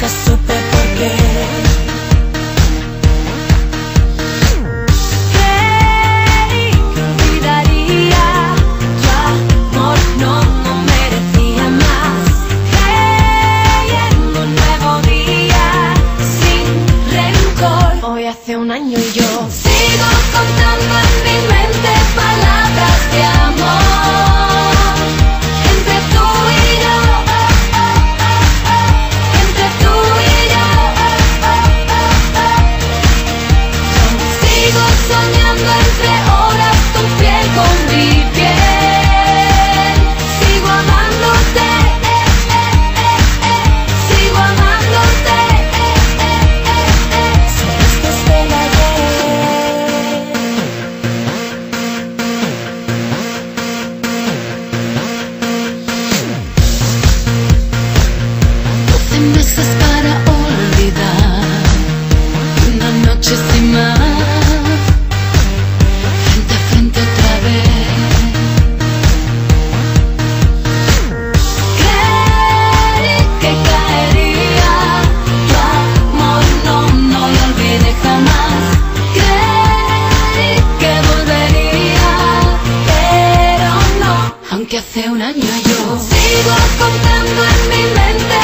Nunca supe por qué. Rey, que olvidaría tu amor, no lo merecía más. Rey, un nuevo día, sin rencor. Hoy hace un año y yo sigo contando en mi mente palabras de amor. Para olvidar. Una noche sin más, frente a frente otra vez. Creí que caería, tu amor no, no lo olvidé jamás. Creí que volvería, pero no, aunque hace un año yo sigo contando en mi mente